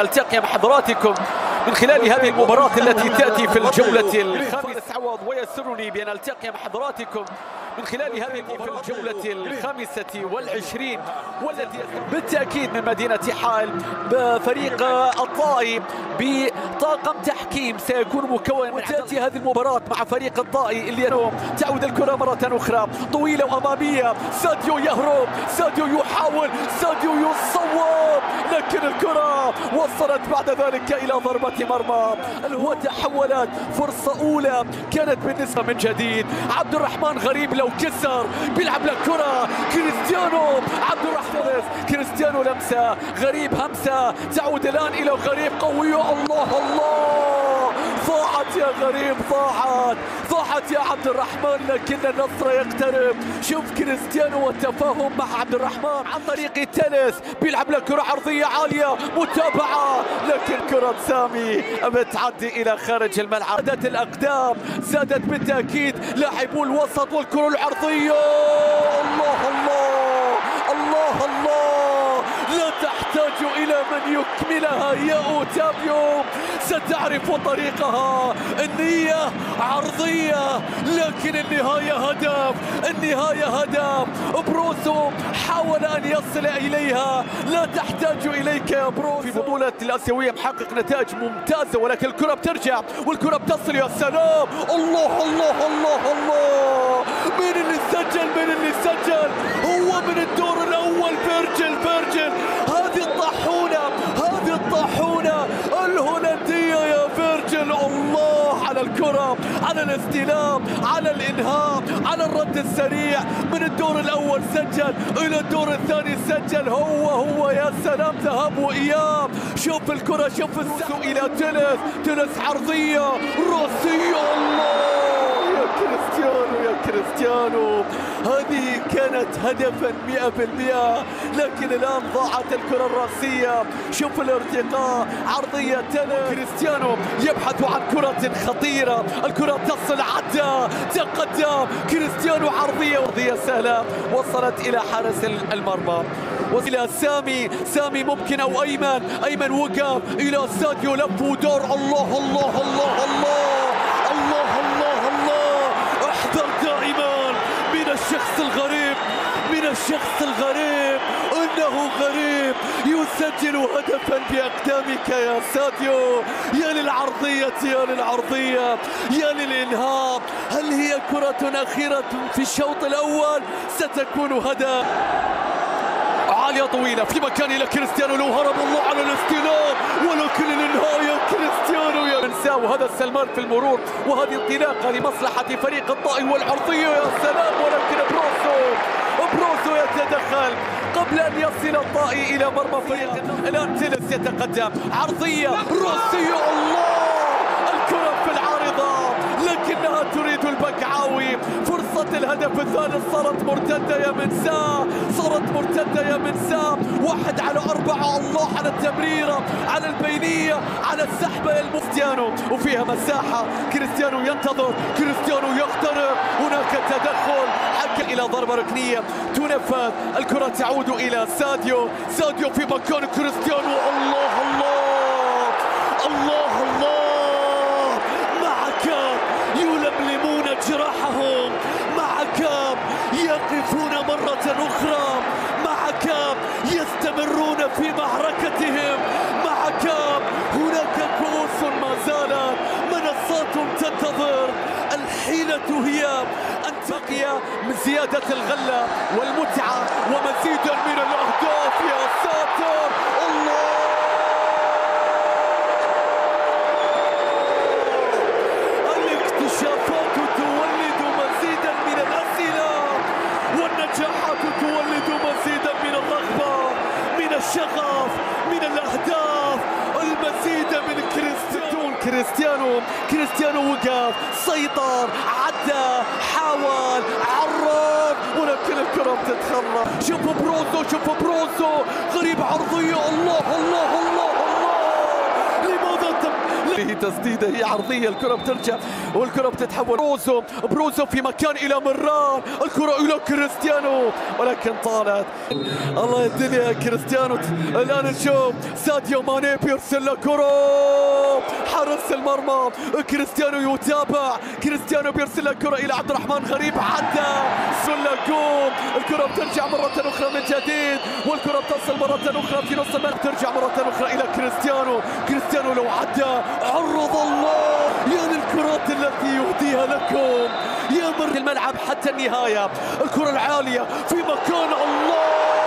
ألتقي مع حضراتكم من خلال هذه المباراة التي تأتي في الجولة الخامسة عوض ويسرني بأن ألتقي مع حضراتكم من خلال هذه في الجولة الخامسة والعشرين والتي بالتأكيد من مدينة حائل بفريق الطائي بطاقم تحكيم سيكون مكون وتأتي هذه المباراة مع فريق الطائي اليوم تعود الكرة مرة أخرى طويلة وأمامية. ساديو يهرب ساديو يحاول ساديو يصوب لكن الكرة وصلت بعد ذلك إلى ضربة مرمى. وتحولت فرصة أولى كانت بالنسبة من جديد. عبد الرحمن غريب لو كسر. بيلعب لك كرة. كريستيانو. عبد الرحمن. كريستيانو لمسة. غريب همسة. تعود الآن إلى غريب قوية الله الله. ضاعت يا غريب ضاعت. ضاعت يا عبد الرحمن لكن النصر يقترب. شوف كريستيانو والتفاهم مع عبد الرحمن عن طريق التنس. بيلعب لك كرة عرضية عالية متابعة. لكن كرة سامي بتعدي إلى خارج الملعب. زادت الأقدام زادت بالتأكيد. لاعبو الوسط والكرة العرضية. الله الله الله الله لا من يكملها يا أوتافيو ستعرف طريقها. النية عرضية لكن النهاية هدف. النهاية هدف. بروسو حاول أن يصل إليها. لا تحتاج إليك يا بروسو. في بطولة الآسيوية محقق نتائج ممتازة ولكن الكرة بترجع والكرة بتصل يا سلام. الله الله الله الله. مين اللي سجل؟ مين اللي سجل؟ هو من الدور الكرة على الاستلام على الإنهاء على الرد السريع. من الدور الأول سجل إلى الدور الثاني سجل. هو هو يا سلام ذهاب وإياب. شوف الكرة شوف السو إلى تنس تنس عرضية راسية الله! يا كريستيانو يا كريستيانو. هذه كانت هدفا مئة بالمئة لكن الآن ضاعت الكرة الرأسية. شوف الارتقاء عرضية كريستيانو يبحث عن كرة خطيرة. الكرة تصل عدى تقدم. كريستيانو عرضية وضية سهلة. وصلت إلى حارس المرمى. وإلى سامي. سامي ممكن أو أيمن. أيمن وقف إلى ساديو لف ودور الله الله الله الله الله الله الله احذر دائما من الشخص الغريب من الشخص الغريب انه غريب يسجل هدفا بأقدامك يا ساديو. يا للعرضية يا للعرضية يا للانهاء هل هي كرة أخيرة في الشوط الأول؟ ستكون هدف عالية طويلة في مكان إلى كريستيانو. لو هرب الله على الاستلام. ولكن النهاية كريستيانو يا انساه وهذا السلمان في المرور. وهذه انطلاقة لمصلحة فريق الطائي والعرضية. يا سلام ولكن بروسو بروسو يتدخل. قبل أن يصل الطائي إلى مرمى فريق الآن تلس يتقدم عرضية راسية الله. الكرة في العارضة. لكنها تريد البقعاوي فرصة الهدف الثالث. صارت مرتدة يا منساه صارت مرتدة يا منساه واحد على أربعة. الله على التمريرة على البينية. على السحبة للمستيانو وفيها مساحة. كريستيانو ينتظر. كريستيانو يقترب. هناك تدخل. حق إلى ضربة ركنية. تنفذ الكرة تعود إلى ساديو. ساديو في مكان كريستيانو. الله الله الله الله. معك يلملمون جراحهم. معك يقفون مرة أخرى. معك يستمرون في معركتهم معك هناك كؤوس ما زالت. منصات تنتظر. الحيلة هي من زيادة الغلة والمتعة ومزيدا من الأهداف يا ساتر. الله! الاكتشافات تولد مزيدا من الأسئلة والنجاحات تولد مزيدا من الرغبة من الشغف من الأهداف. المزيد من كريستيانو كريستيانو كريستيانو وقف سيطر عدى حاول شوفوا بروزو شوفوا بروزو. غريب عرضية. الله الله الله. هذه تسديده هي عرضية الكرة بترجع والكرة بتتحول. بروزو بروزو في مكان إلى مران. الكرة إلى كريستيانو ولكن طالت. الله الدنيا كريستيانو. الآن نشوف ساديو ماني بيرسل كرة. حارس المرمى. كريستيانو يتابع. كريستيانو بيرسل الكره إلى عبد الرحمن غريب. عدى سلكوم الكرة بترجع مرة أخرى من جديد. والكرة بتصل مرة أخرى في نص الملعب. ترجع مرة أخرى إلى كريستيانو. كريستيانو لو عدى عرض الله يعني الكرات التي يهديها لكم. يا مر الملعب حتى النهاية. الكرة العالية في مكان الله.